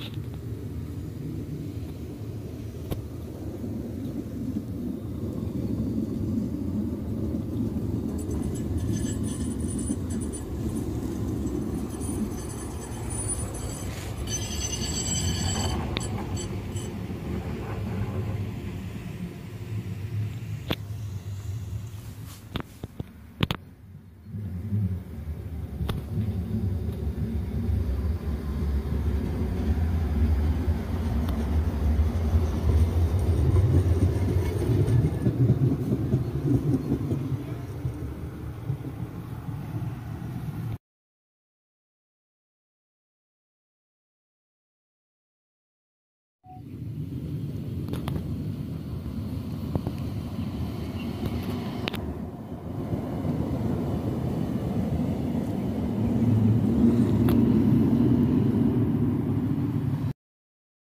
うん。